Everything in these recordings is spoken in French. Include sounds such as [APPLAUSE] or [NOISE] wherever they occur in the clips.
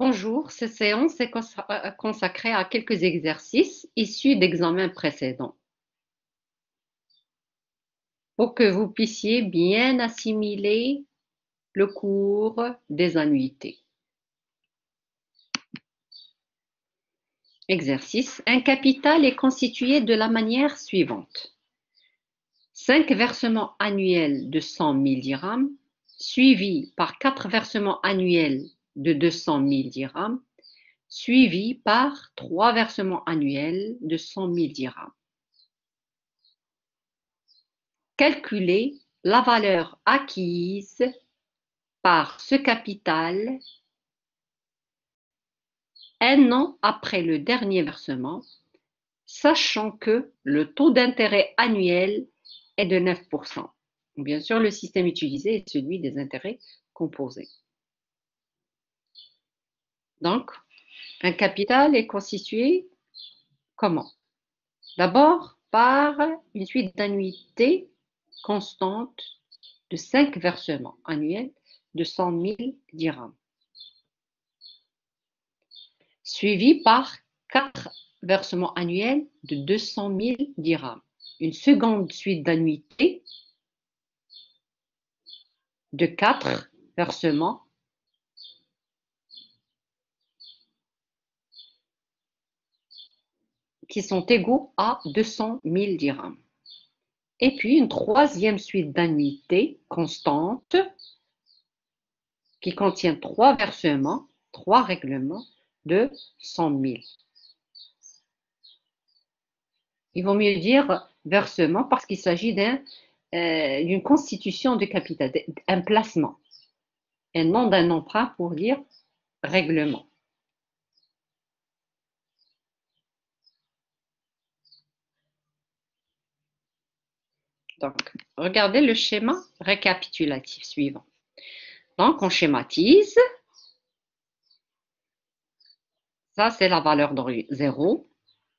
Bonjour, cette séance est euh, consacrée à quelques exercices issus d'examens précédents pour que vous puissiez bien assimiler le cours des annuités. Exercice. Un capital est constitué de la manière suivante. 5 versements annuels de 100 000 dirhams, suivis par 4 versements annuels de 200 000 dirhams, suivis par trois versements annuels de 100 000 dirhams. Calculez la valeur acquise par ce capital un an après le dernier versement, sachant que le taux d'intérêt annuel est de 9%. Bien sûr, le système utilisé est celui des intérêts composés. Donc, un capital est constitué comment? D'abord par une suite d'annuités constantes de 5 versements annuels de 100 000 dirhams, suivi par 4 versements annuels de 200 000 dirhams. Une seconde suite d'annuités de 4 versements qui sont égaux à 200 000 dirhams. Et puis une troisième suite d'annuités constantes qui contient trois versements, trois règlements de 100 000. Il vaut mieux dire versement parce qu'il s'agit euh, d'une constitution de capital, d'un placement, et non d'un emprunt pour dire règlement. Donc, regardez le schéma récapitulatif suivant. Donc, on schématise. Ça, c'est la valeur de 0.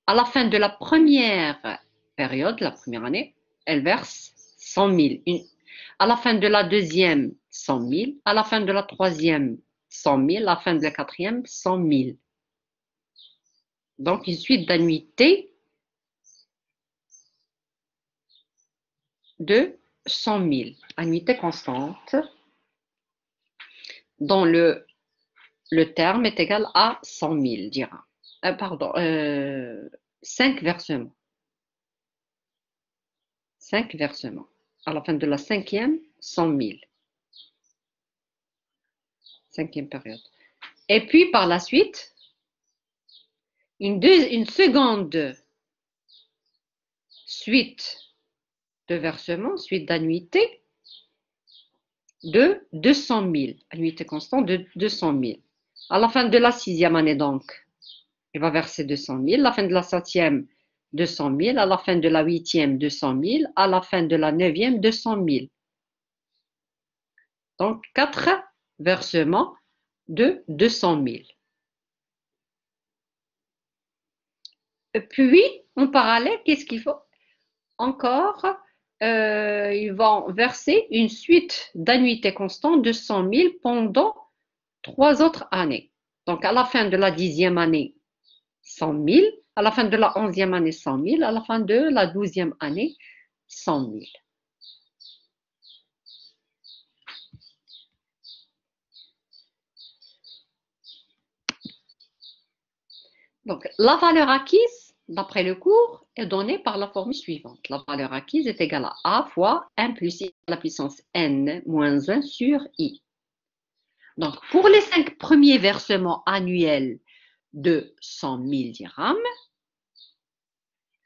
À la fin de la première période, la première année, elle verse 100 000. à la fin de la deuxième, 100 000. À la fin de la troisième, 100 000. À la fin de la quatrième, 100 000. Donc, une suite d'annuités de 100 000, annuité constante, dont le, terme est égal à 100 000 dirhams. Euh, pardon, euh, 5 versements. 5 versements. À la fin de la cinquième, 100 000. Cinquième période. Et puis par la suite, une seconde suite de versement, suite d'annuité, de 200 000, annuité constante de 200 000. À la fin de la sixième année, donc, il va verser 200 000. À la fin de la septième, 200 000. À la fin de la huitième, 200 000. À la fin de la neuvième, 200 000. Donc, quatre versements de 200 000. Puis, en parallèle, qu'est-ce qu'il faut Encore euh, ils vont verser une suite d'annuités constantes de 100 000 pendant trois autres années. Donc, à la fin de la dixième année, 100 000. À la fin de la onzième année, 100 000. À la fin de la douzième année, 100 000. Donc, la valeur acquise d'après le cours, est donnée par la formule suivante. La valeur acquise est égale à A fois 1 plus I à la puissance n moins 1 sur I. Donc, pour les cinq premiers versements annuels de 100 000 dirhams,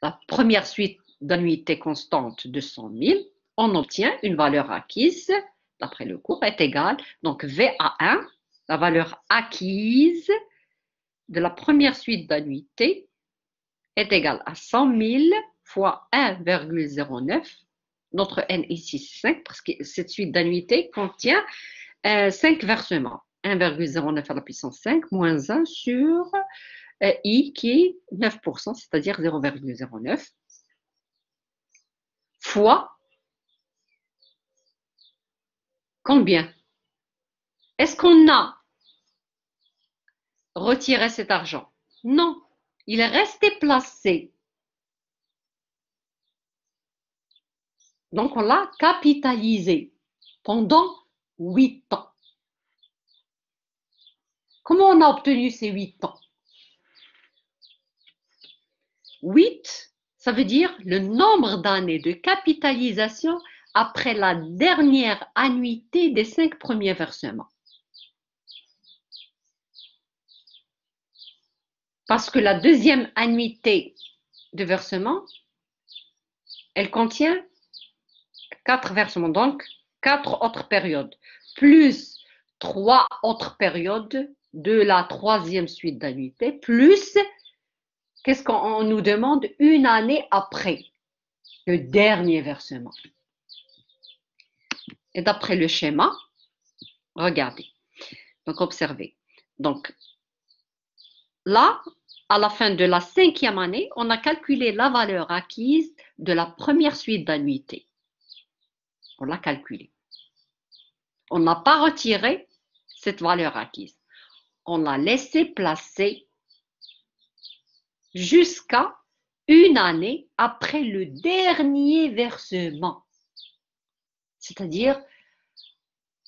la première suite d'annuité constante de 100 000, on obtient une valeur acquise, d'après le cours, est égale, donc VA1, la valeur acquise de la première suite d'annuité est égal à 100 000 fois 1,09. Notre n ici, c'est 5 parce que cette suite d'annuité contient 5 euh, versements. 1,09 à la puissance 5 moins 1 sur euh, i qui est 9%, c'est-à-dire 0,09 fois combien? Est-ce qu'on a retirer cet argent? Non, il est resté placé. Donc, on l'a capitalisé pendant huit ans. Comment on a obtenu ces huit ans? 8, ça veut dire le nombre d'années de capitalisation après la dernière annuité des cinq premiers versements. Parce que la deuxième annuité de versement, elle contient quatre versements, donc quatre autres périodes, plus trois autres périodes de la troisième suite d'annuité, plus qu'est-ce qu'on nous demande une année après le dernier versement. Et d'après le schéma, regardez. Donc, observez. Donc, là, à la fin de la cinquième année, on a calculé la valeur acquise de la première suite d'annuité. On l'a calculé. On n'a pas retiré cette valeur acquise. On l'a laissé placer jusqu'à une année après le dernier versement. C'est-à-dire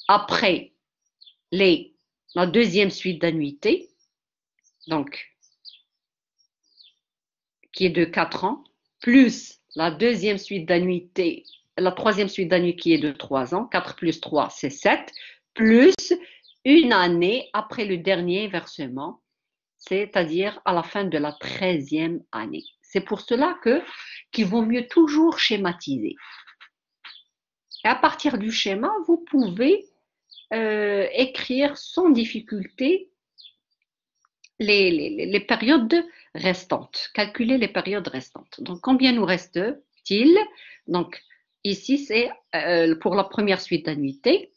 après la deuxième suite d'annuité, donc qui est de 4 ans, plus la deuxième suite d'annuité, la troisième suite d'annuité qui est de 3 ans, 4 plus 3 c'est 7, plus une année après le dernier versement c'est-à-dire à la fin de la 13e année. C'est pour cela que qu'il vaut mieux toujours schématiser. Et à partir du schéma, vous pouvez euh, écrire sans difficulté les, périodes restantes, calculer les périodes restantes. Donc, combien nous reste-t-il Donc, ici, c'est euh, pour la première suite d'annuité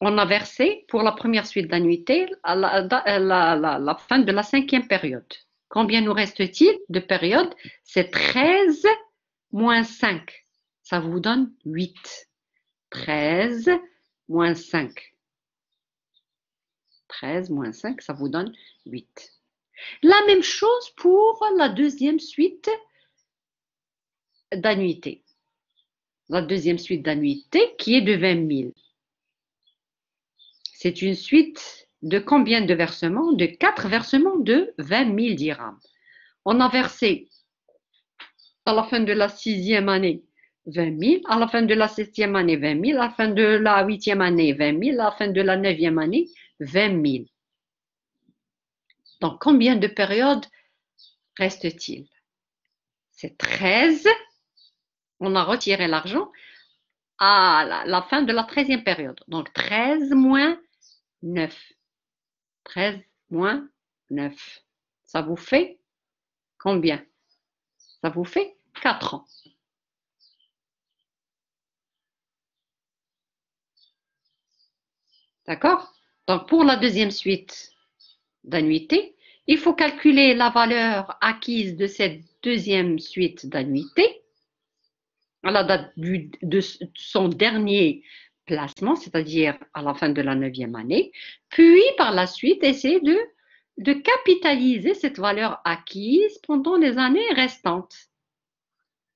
on a versé pour la première suite d'annuité à la, fin de la cinquième période. Combien nous reste-t-il de période C'est 13 moins 5. Ça vous donne 8. 13 moins 5. 13 moins 5, ça vous donne 8. La même chose pour la deuxième suite d'annuité. La deuxième suite d'annuité qui est de 20 000. C'est une suite de combien de versements? De quatre versements de 20 000 dirhams. On a versé à la fin de la sixième année 20 000, à la fin de la septième année 20 000, à la fin de la huitième année 20 000, à la fin de la neuvième année 20 000. Donc combien de périodes reste-t-il? C'est 13. On a retiré l'argent à la, la, fin de la treizième période. Donc 13 moins 9. 13 moins 9. Ça vous fait combien? Ça vous fait 4 ans. D'accord? Donc pour la deuxième suite d'annuité, il faut calculer la valeur acquise de cette deuxième suite d'annuité à la date de son dernier placement, c'est-à-dire à la fin de la neuvième année, puis par la suite essayer de, de capitaliser cette valeur acquise pendant les années restantes,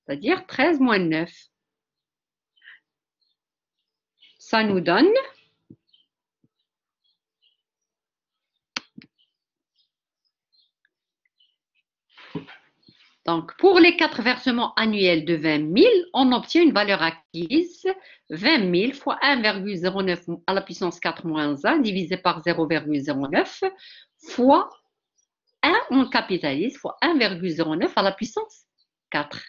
c'est-à-dire 13 moins 9. Ça nous donne Donc, pour les quatre versements annuels de 20 000, on obtient une valeur acquise 20 000 fois 1,09 à la puissance 4 moins 1 divisé par 0,09 fois 1, on capitalise, fois 1,09 à la puissance 4.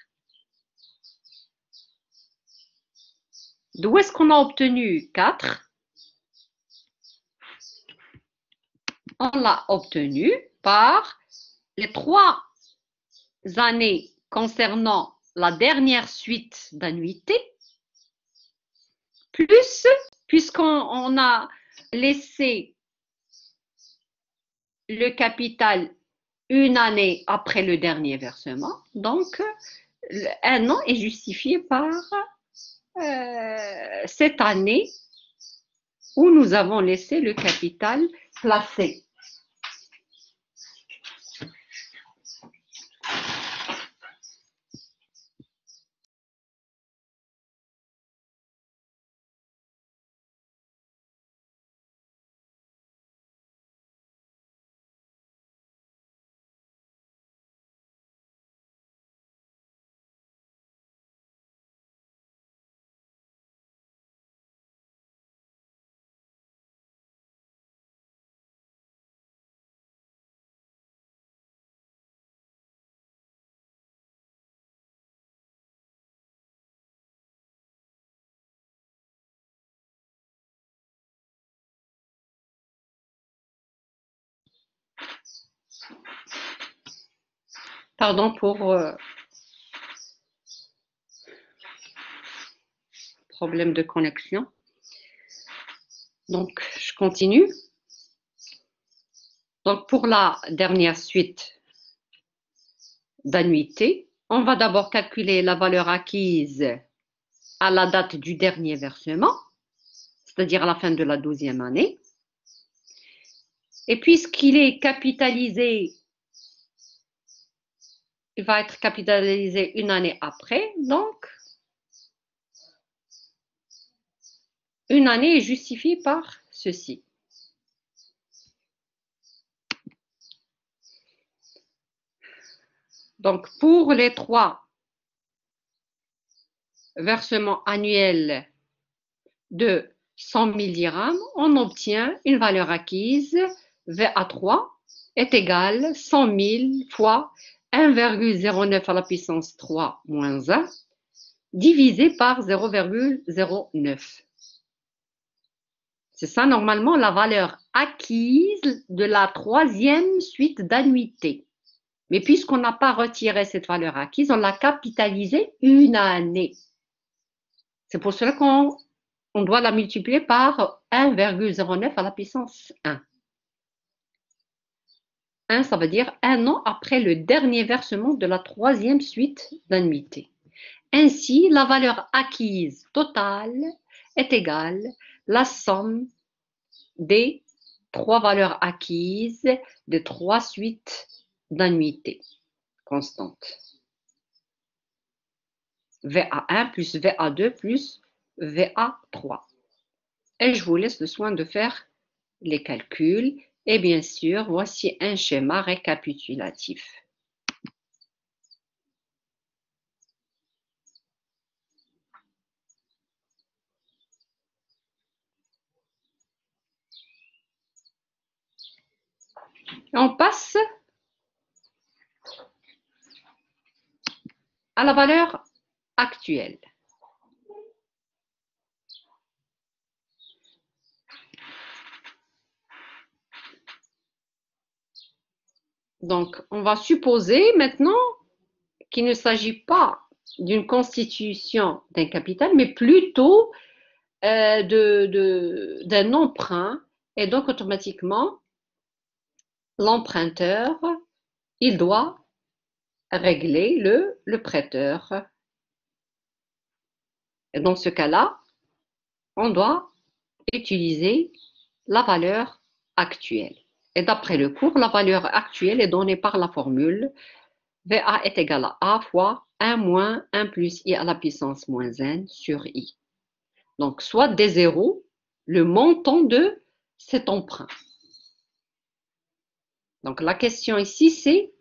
D'où est-ce qu'on a obtenu 4 On l'a obtenu par les trois années concernant la dernière suite d'annuité, plus, puisqu'on a laissé le capital une année après le dernier versement, donc un an est justifié par euh, cette année où nous avons laissé le capital placé. Pardon pour euh, problème de connexion. Donc, je continue. Donc, pour la dernière suite d'annuité, on va d'abord calculer la valeur acquise à la date du dernier versement, c'est-à-dire à la fin de la douzième année. Et puisqu'il est capitalisé il va être capitalisé une année après. Donc, une année est justifiée par ceci. Donc, pour les trois versements annuels de 100 000 dirhams, on obtient une valeur acquise VA3 est égale 100 000 fois 1,09 à la puissance 3 moins 1 divisé par 0,09. C'est ça normalement la valeur acquise de la troisième suite d'annuité. Mais puisqu'on n'a pas retiré cette valeur acquise, on l'a capitalisée une année. C'est pour cela qu'on on doit la multiplier par 1,09 à la puissance 1. 1, ça veut dire un an après le dernier versement de la troisième suite d'annuité. Ainsi, la valeur acquise totale est égale à la somme des trois valeurs acquises de trois suites d'annuité constantes. VA1 plus VA2 plus VA3. Et je vous laisse le soin de faire les calculs et bien sûr, voici un schéma récapitulatif. On passe à la valeur actuelle. Donc, on va supposer maintenant qu'il ne s'agit pas d'une constitution d'un capital, mais plutôt euh, d'un emprunt. Et donc, automatiquement, l'emprunteur, il doit régler le, le prêteur. Et dans ce cas-là, on doit utiliser la valeur actuelle. Et d'après le cours, la valeur actuelle est donnée par la formule VA est égal à A fois 1 moins 1 plus I à la puissance moins N sur I. Donc, soit des zéros, le montant de cet emprunt. Donc, la question ici, c'est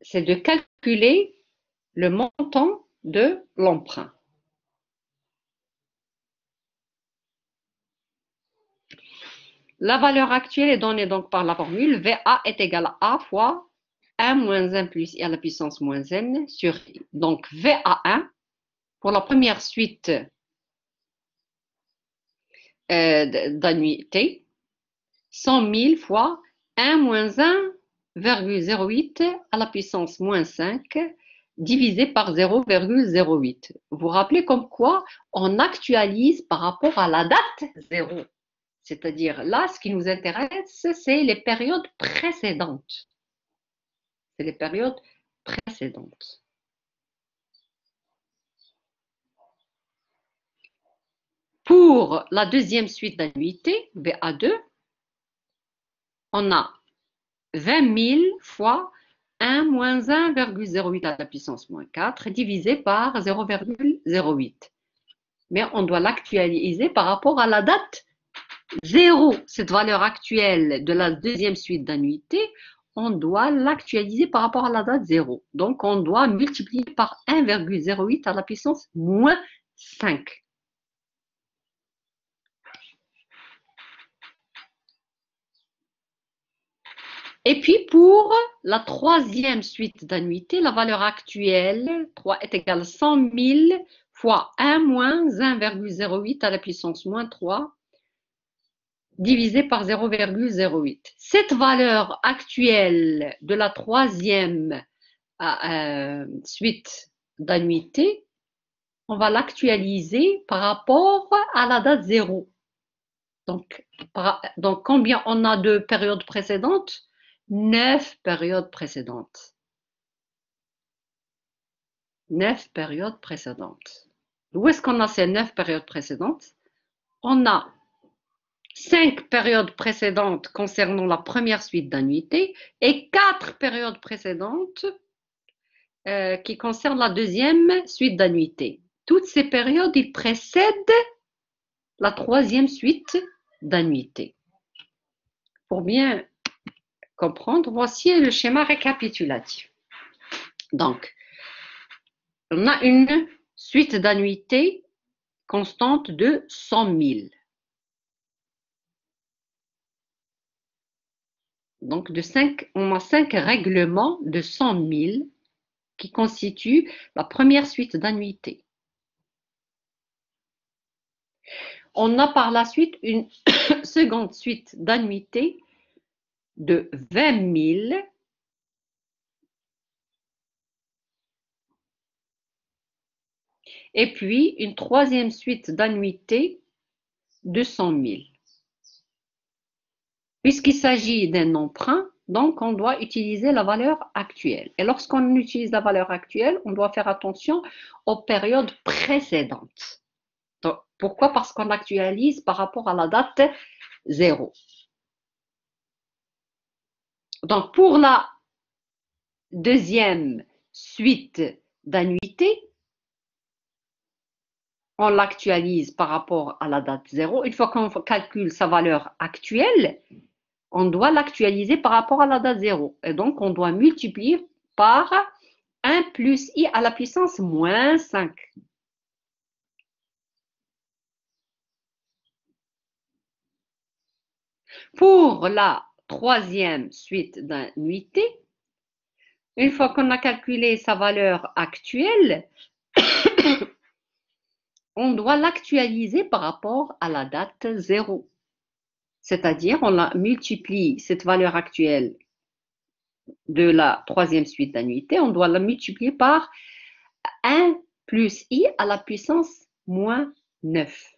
c'est de calculer le montant de l'emprunt. La valeur actuelle est donnée donc par la formule VA est égal à A fois 1 moins 1 plus I à la puissance moins N sur I. Donc VA1, pour la première suite d'annuité, 100 000 fois 1 moins 1,08 à la puissance moins 5 divisé par 0,08. Vous vous rappelez comme quoi on actualise par rapport à la date 0. C'est-à-dire là, ce qui nous intéresse, c'est les périodes précédentes. C'est les périodes précédentes. Pour la deuxième suite d'annuité, BA2, on a 20 000 fois 1 moins 1,08 à la puissance moins 4 divisé par 0,08. Mais on doit l'actualiser par rapport à la date 0. Cette valeur actuelle de la deuxième suite d'annuité, on doit l'actualiser par rapport à la date 0. Donc, on doit multiplier par 1,08 à la puissance moins 5. Et puis pour la troisième suite d'annuité, la valeur actuelle 3 est égale à 100 000 fois 1 moins 1,08 à la puissance moins 3 divisé par 0,08. Cette valeur actuelle de la troisième euh, euh, suite d'annuité, on va l'actualiser par rapport à la date 0. Donc, donc, combien on a de périodes précédentes? Neuf périodes précédentes. Neuf périodes précédentes. Où est-ce qu'on a ces neuf périodes précédentes? On a cinq périodes précédentes concernant la première suite d'annuité et quatre périodes précédentes euh, qui concernent la deuxième suite d'annuité. Toutes ces périodes, ils précèdent la troisième suite d'annuité. Pour bien comprendre, voici le schéma récapitulatif. Donc, on a une suite d'annuités constante de 100 000. Donc, de 5, on a cinq règlements de 100 000 qui constituent la première suite d'annuités. On a par la suite une [COUGHS] seconde suite d'annuités de 20 000 et puis une troisième suite d'annuités de 100 000. Puisqu'il s'agit d'un emprunt, donc on doit utiliser la valeur actuelle. Et lorsqu'on utilise la valeur actuelle, on doit faire attention aux périodes précédentes. pourquoi? Parce qu'on actualise par rapport à la date 0. Donc, pour la deuxième suite d'annuité, on l'actualise par rapport à la date 0. Une fois qu'on calcule sa valeur actuelle, on doit l'actualiser par rapport à la date 0. Et donc, on doit multiplier par 1 plus i à la puissance moins 5. Pour la troisième suite d'annuité, une fois qu'on a calculé sa valeur actuelle, [COUGHS] on doit l'actualiser par rapport à la date 0. C'est-à-dire, on la multiplie cette valeur actuelle de la troisième suite d'annuité, on doit la multiplier par 1 plus i à la puissance moins 9.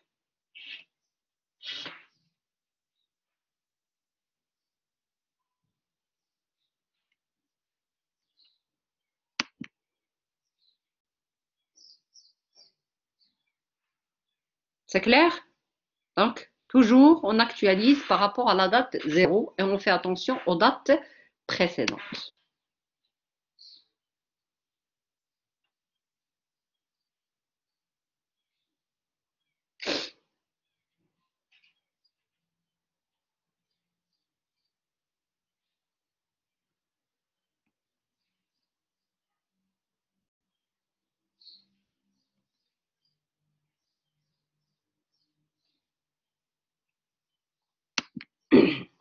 C'est clair? Donc, toujours, on actualise par rapport à la date 0 et on fait attention aux dates précédentes.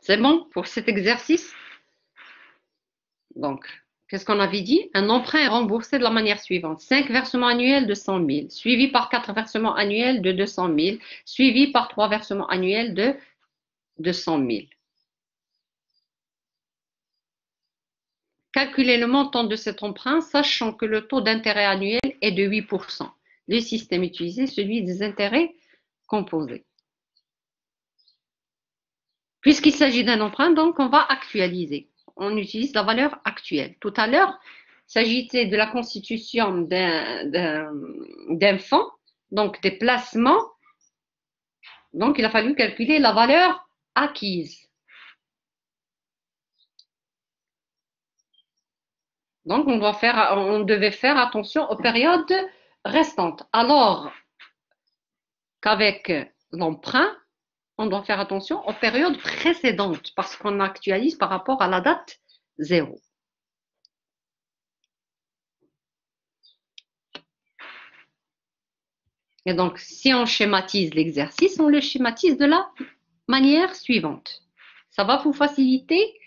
C'est bon pour cet exercice? Donc, qu'est-ce qu'on avait dit? Un emprunt est remboursé de la manière suivante. 5 versements annuels de 100 000, suivi par 4 versements annuels de 200 000, suivi par 3 versements annuels de 200 000. Calculez le montant de cet emprunt, sachant que le taux d'intérêt annuel est de 8%. Le système utilisé, celui des intérêts composés. Puisqu'il s'agit d'un emprunt, donc on va actualiser. On utilise la valeur actuelle. Tout à l'heure, s'agissait de la constitution d'un fonds, donc des placements Donc, il a fallu calculer la valeur acquise. Donc, on, doit faire, on devait faire attention aux périodes restantes. Alors qu'avec l'emprunt, on doit faire attention aux périodes précédentes parce qu'on actualise par rapport à la date zéro. Et donc, si on schématise l'exercice, on le schématise de la manière suivante. Ça va vous faciliter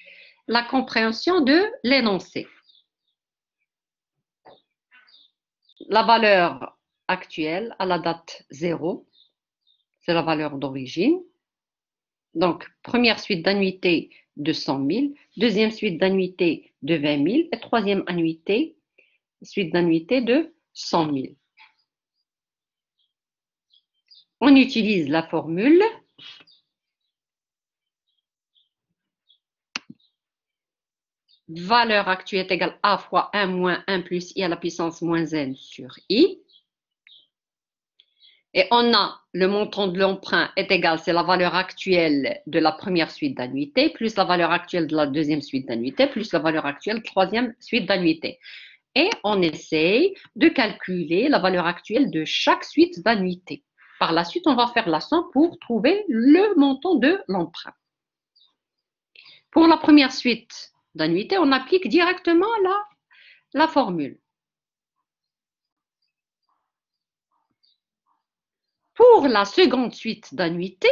la compréhension de l'énoncé. La valeur actuelle à la date 0, c'est la valeur d'origine. Donc, première suite d'annuité de 100 000, deuxième suite d'annuité de 20 000 et troisième annuité, suite d'annuité de 100 000. On utilise la formule valeur actuelle est égale à fois 1 moins 1 plus i à la puissance moins n sur i. Et on a le montant de l'emprunt est égal, c'est la valeur actuelle de la première suite d'annuité, plus la valeur actuelle de la deuxième suite d'annuité, plus la valeur actuelle de la troisième suite d'annuité. Et on essaye de calculer la valeur actuelle de chaque suite d'annuité. Par la suite, on va faire la somme pour trouver le montant de l'emprunt. Pour la première suite d'annuité, on applique directement la, la formule. Pour la seconde suite d'annuité,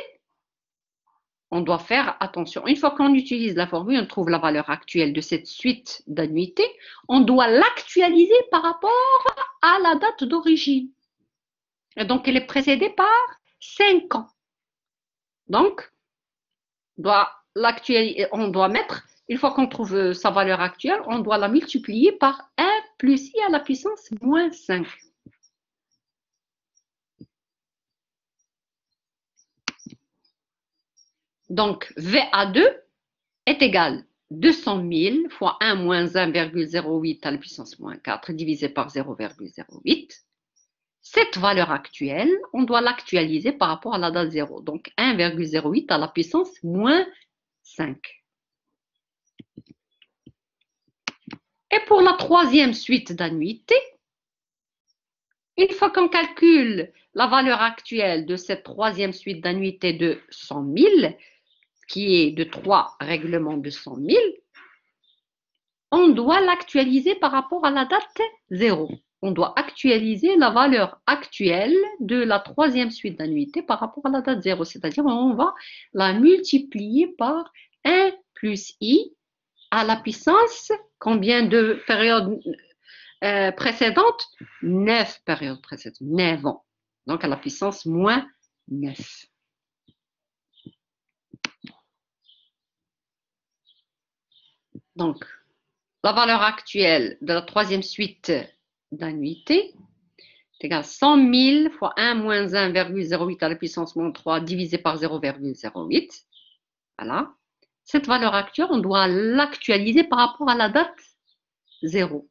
on doit faire attention. Une fois qu'on utilise la formule, on trouve la valeur actuelle de cette suite d'annuité, on doit l'actualiser par rapport à la date d'origine. Donc, elle est précédée par 5 ans. Donc, on doit, on doit mettre, une fois qu'on trouve sa valeur actuelle, on doit la multiplier par 1 plus i à la puissance moins 5. Donc, VA2 est égal 200 000 fois 1 moins 1,08 à la puissance moins 4 divisé par 0,08 cette valeur actuelle, on doit l'actualiser par rapport à la date 0. Donc 1,08 à la puissance moins 5. Et pour la troisième suite d'annuité, une fois qu'on calcule la valeur actuelle de cette troisième suite d'annuité de 100 000, qui est de 3 règlements de 100 000, on doit l'actualiser par rapport à la date 0 on doit actualiser la valeur actuelle de la troisième suite d'annuité par rapport à la date 0. C'est-à-dire on va la multiplier par 1 plus i à la puissance, combien de périodes euh, précédentes? 9 périodes précédentes, 9 ans. Donc à la puissance moins 9. Donc, la valeur actuelle de la troisième suite d'annuité est égal à 100 000 fois 1 moins 1,08 à la puissance moins 3 divisé par 0,08. Voilà. Cette valeur actuelle, on doit l'actualiser par rapport à la date 0.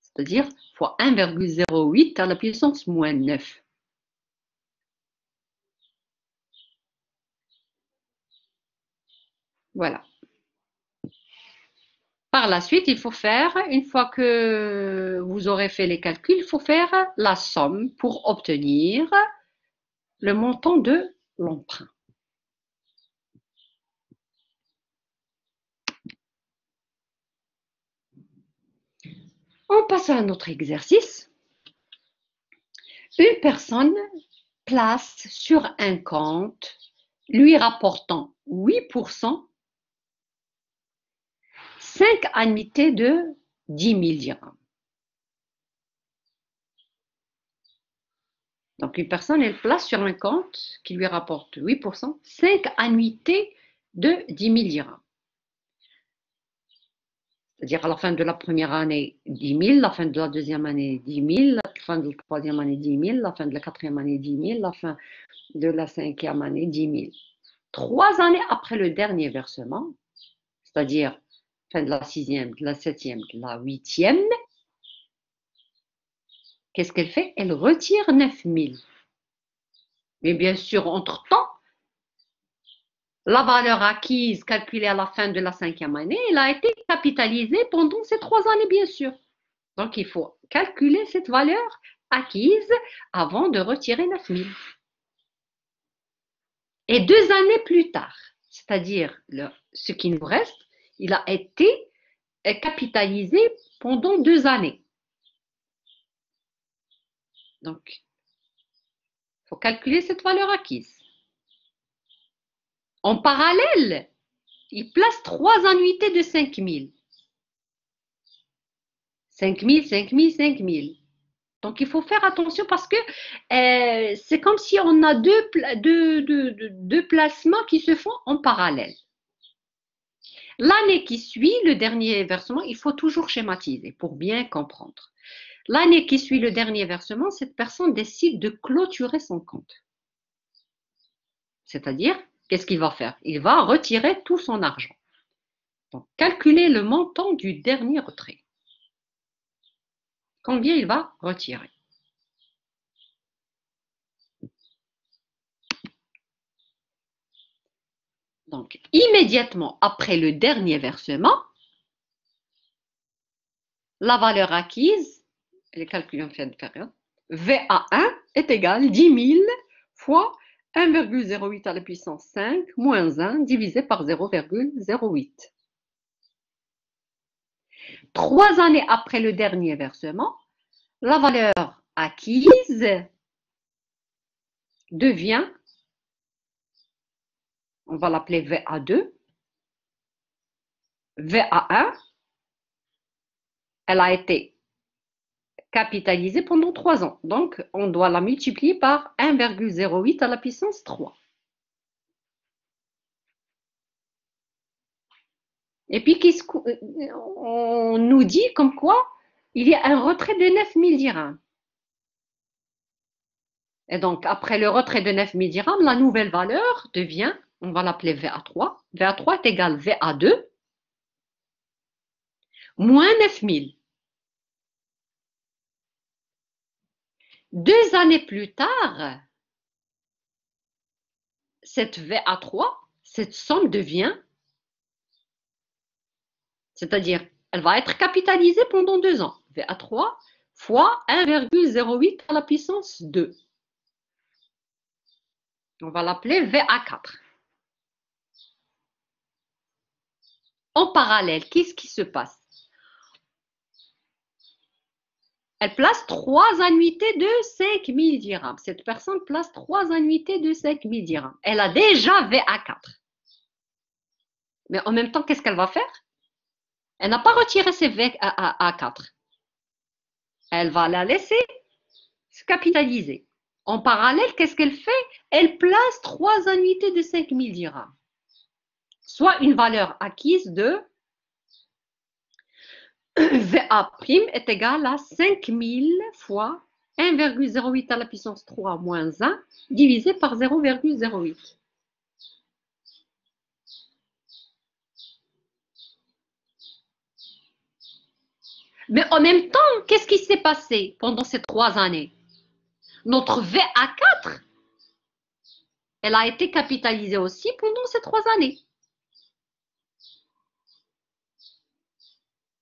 C'est-à-dire fois 1,08 à la puissance moins 9. Voilà. Par la suite, il faut faire, une fois que vous aurez fait les calculs, il faut faire la somme pour obtenir le montant de l'emprunt. On passe à un autre exercice. Une personne place sur un compte lui rapportant 8% 5 annuités de 10 000 dirhams. Donc, une personne, elle place sur un compte qui lui rapporte 8%, 5 annuités de 10 000 dirhams. C'est-à-dire à la fin de la première année, 10 000, la fin de la deuxième année, 10 000, la fin de la troisième année, 10 000, la fin de la quatrième année, 10 000, la fin de la cinquième année, 10 000. Trois années après le dernier versement, c'est-à-dire fin de la sixième, de la septième, de la huitième, qu'est-ce qu'elle fait? Elle retire 9000. Mais bien sûr, entre-temps, la valeur acquise calculée à la fin de la cinquième année, elle a été capitalisée pendant ces trois années, bien sûr. Donc, il faut calculer cette valeur acquise avant de retirer 9000. Et deux années plus tard, c'est-à-dire ce qui nous reste, il a été capitalisé pendant deux années. Donc, il faut calculer cette valeur acquise. En parallèle, il place trois annuités de 5000. 5000, 5000, 5000. Donc, il faut faire attention parce que euh, c'est comme si on a deux, deux, placements qui se font en parallèle. L'année qui suit le dernier versement, il faut toujours schématiser pour bien comprendre. L'année qui suit le dernier versement, cette personne décide de clôturer son compte. C'est-à-dire, qu'est-ce qu'il va faire? Il va retirer tout son argent. Donc, calculer le montant du dernier retrait. Combien il va retirer? Donc, immédiatement après le dernier versement, la valeur acquise, les calculs en fin de période, VA1 est égal 10 000 fois 1,08 à la puissance 5 moins 1 divisé par 0,08. Trois années après le dernier versement, la valeur acquise devient, on va l'appeler VA2, VA1, elle a été capitalisée pendant trois ans. Donc, on doit la multiplier par 1,08 à la puissance 3. Et puis, on nous dit comme quoi il y a un retrait de 9000 dirhams. Et donc, après le retrait de 9000 dirhams, la nouvelle valeur devient, on va l'appeler VA3. VA3 est égal VA2 moins 9000. Deux années plus tard, cette VA3, cette somme devient c'est-à-dire, elle va être capitalisée pendant deux ans. VA3 fois 1,08 à la puissance 2. On va l'appeler VA4. En parallèle, qu'est-ce qui se passe? Elle place trois annuités de 5000 dirhams. Cette personne place trois annuités de 5000 dirhams. Elle a déjà VA4. Mais en même temps, qu'est-ce qu'elle va faire? Elle n'a pas retiré ses V à, 4. Elle va la laisser se capitaliser. En parallèle, qu'est-ce qu'elle fait? Elle place trois annuités de 5000 dirhams, soit une valeur acquise de VA' est égal à 5000 fois 1,08 à la puissance 3 moins 1 divisé par 0,08. Mais en même temps, qu'est-ce qui s'est passé pendant ces trois années? Notre VA4, elle a été capitalisée aussi pendant ces trois années.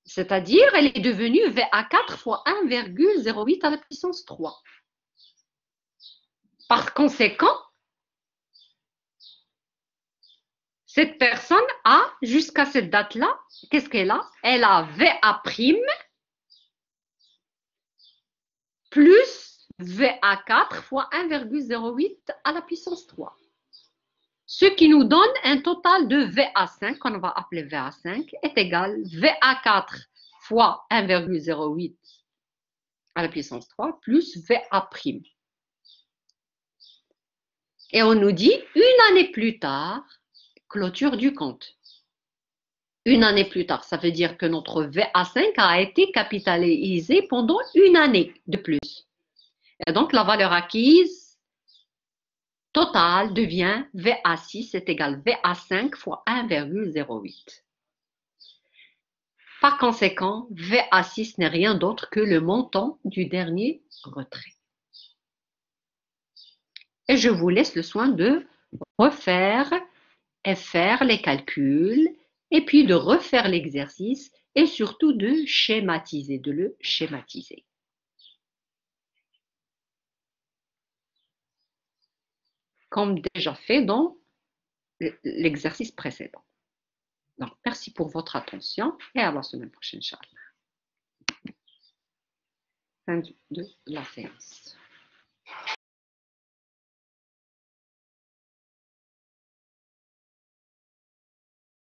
C'est-à-dire, elle est devenue VA4 fois 1,08 à la puissance 3. Par conséquent, cette personne a, jusqu'à cette date-là, qu'est-ce qu'elle a? Elle a VA' plus VA4 fois 1,08 à la puissance 3. Ce qui nous donne un total de VA5, qu'on va appeler VA5, est égal VA4 fois 1,08 à la puissance 3 plus VA'. Et on nous dit, une année plus tard, clôture du compte une année plus tard. Ça veut dire que notre VA5 a été capitalisé pendant une année de plus. Et donc, la valeur acquise totale devient VA6 est égal VA5 fois 1,08. Par conséquent, VA6 n'est rien d'autre que le montant du dernier retrait. et je vous laisse le soin de refaire et faire les calculs et puis de refaire l'exercice et surtout de schématiser, de le schématiser. Comme déjà fait dans l'exercice précédent. Donc, merci pour votre attention et à la semaine prochaine, Charles. Fin de la séance.